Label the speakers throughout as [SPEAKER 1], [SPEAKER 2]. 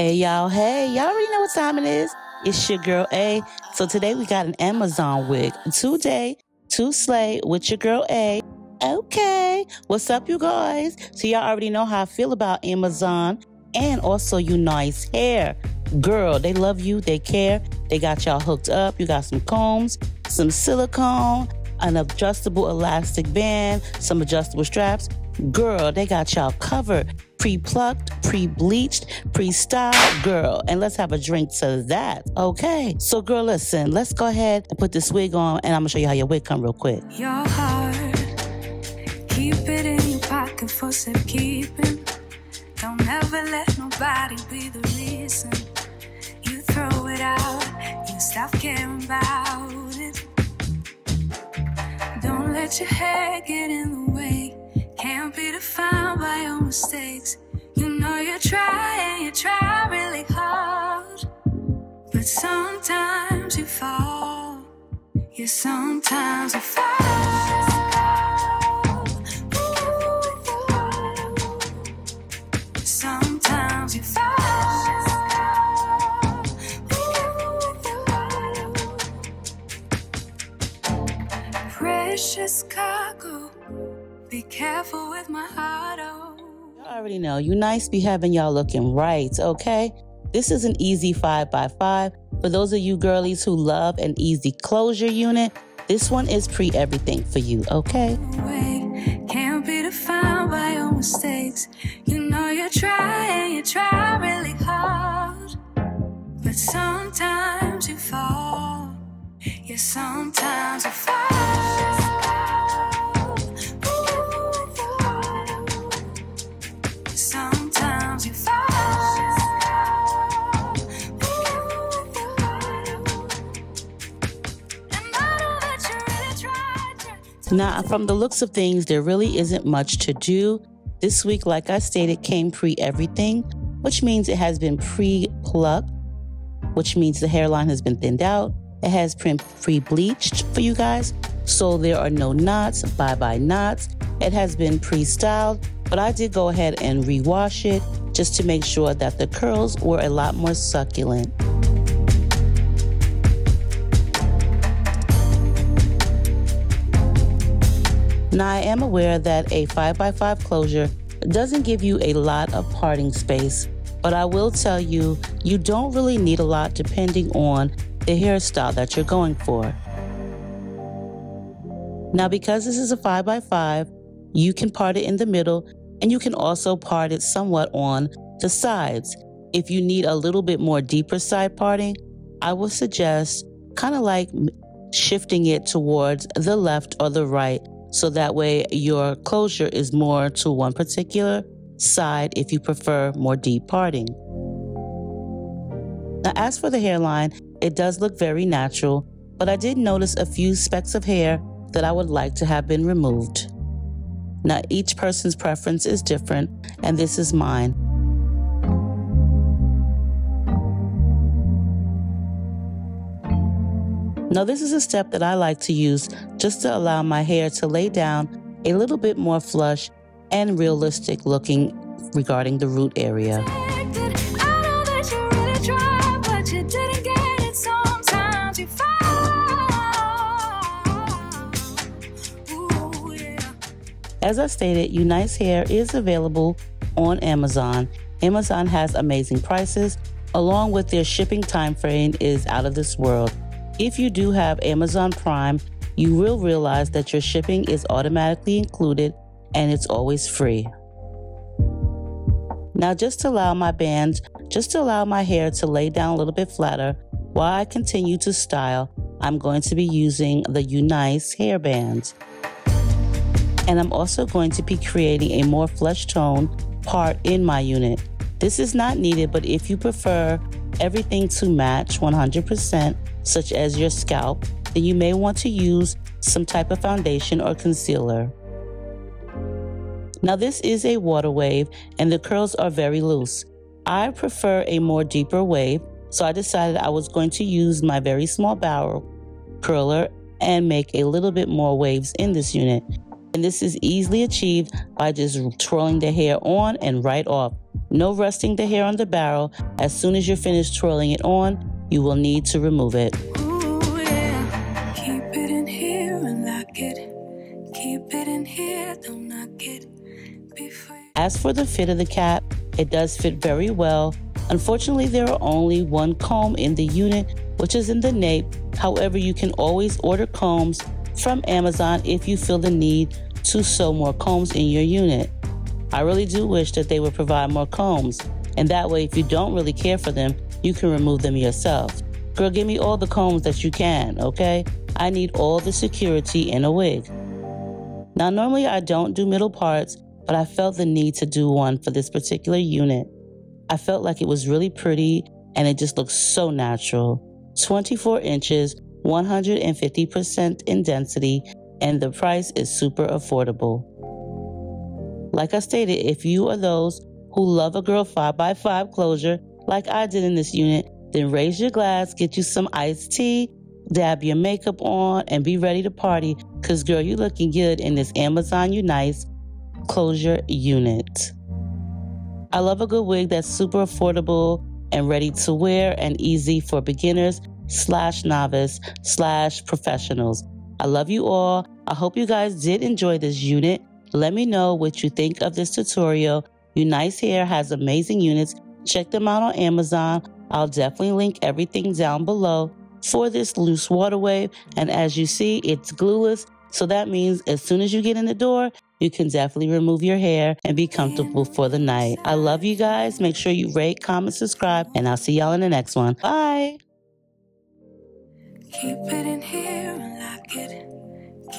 [SPEAKER 1] Hey y'all, hey, y'all already know what time it is. It's your girl A. So today we got an Amazon wig. Today, to slay with your girl A. Okay, what's up, you guys? So y'all already know how I feel about Amazon and also Unice hair. Girl, they love you, they care. They got y'all hooked up. You got some combs, some silicone, an adjustable elastic band, some adjustable straps. Girl, they got y'all covered. Pre-plucked, pre-bleached, pre-styled, girl. And let's have a drink to that. Okay. So girl, listen, let's go ahead and put this wig on and I'm gonna show you how your wig come real quick.
[SPEAKER 2] Your heart, keep it in your pocket for safekeeping. Don't ever let nobody be the reason you throw it out. You stop caring about it. Don't let your hair get in the way. Can't be defined by your mistakes. You know you try and you try really hard. But sometimes you fall. Yeah, sometimes you fall. Sometimes careful with my heart. Oh.
[SPEAKER 1] Y'all already know Unice be having y'all looking right, okay? This is an easy 5 by 5 For those of you girlies who love an easy closure unit, this one is pre everything for you, okay?
[SPEAKER 2] Can't be defined by your mistakes. You know you try and you try really hard. But sometimes you fall. Yeah, sometimes you fall.
[SPEAKER 1] Now, from the looks of things, there really isn't much to do. This week, like I stated, came pre everything, which means it has been pre plucked, which means the hairline has been thinned out. It has pre bleached for you guys, so there are no knots. Bye bye knots. It has been pre styled, but I did go ahead and rewash it just to make sure that the curls were a lot more succulent. Now, I am aware that a 5x5 closure doesn't give you a lot of parting space, but I will tell you, you don't really need a lot depending on the hairstyle that you're going for. Now, because this is a 5x5, you can part it in the middle and you can also part it somewhat on the sides. If you need a little bit more deeper side parting, I would suggest kind of like shifting it towards the left or the right so that way your closure is more to one particular side if you prefer more deep parting. Now, as for the hairline, it does look very natural, but I did notice a few specks of hair that I would like to have been removed. Now, each person's preference is different, and this is mine. Now, this is a step that I like to use just to allow my hair to lay down a little bit more flush and realistic looking regarding the root area.
[SPEAKER 2] expected. I know that you really tried, but you didn't get it. Sometimes you fall. Ooh, yeah.
[SPEAKER 1] As I stated, Unice Hair is available on Amazon. Amazon has amazing prices, along with their shipping time frame is out of this world. If you do have Amazon Prime, you will realize that your shipping is automatically included and it's always free. Now, just allow my bands, just allow my hair to lay down a little bit flatter while I continue to style, I'm going to be using the Unice hair bands. And I'm also going to be creating a more flesh tone part in my unit. This is not needed, but if you prefer everything to match 100%, such as your scalp, then you may want to use some type of foundation or concealer. Now this is a water wave and the curls are very loose. I prefer a more deeper wave, so I decided I was going to use my very small barrel curler and make a little bit more waves in this unit. And this is easily achieved by just twirling the hair on and right off. No resting the hair on the barrel. As soon as you're finished twirling it on, you will need to remove it.
[SPEAKER 2] Ooh, yeah. Keep it in here and lock it. Keep it in here, don't knock it.
[SPEAKER 1] As for the fit of the cap, it does fit very well. Unfortunately, there are only one comb in the unit, which is in the nape. However, you can always order combs from Amazon if you feel the need to sew more combs in your unit. I really do wish that they would provide more combs, and that way, if you don't really care for them, you can remove them yourself. Girl, give me all the combs that you can, okay? I need all the security in a wig. Now, normally I don't do middle parts, but I felt the need to do one for this particular unit. I felt like it was really pretty and it just looked so natural. 24 inches, 150% in density, and the price is super affordable. Like I stated, if you are those who love a girl 5x5 closure, like I did in this unit, then raise your glass, get you some iced tea, dab your makeup on, and be ready to party. Cause girl, you're looking good in this Amazon Unice closure unit. I love a good wig that's super affordable and ready to wear and easy for beginners slash novice slash professionals. I love you all. I hope you guys did enjoy this unit. Let me know what you think of this tutorial. Unice Hair has amazing units. Check them out on Amazon. I'll definitely link everything down below for this loose water wave. And as you see, it's glueless. So that means as soon as you get in the door, you can definitely remove your hair and be comfortable for the night. I love you guys. Make sure you rate, comment, subscribe, and I'll see y'all in the next one. Bye.
[SPEAKER 2] Keep it in here and lock it.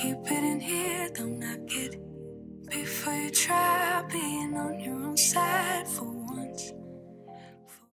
[SPEAKER 2] Keep it in here, don't knock it. Before you try being on your own side for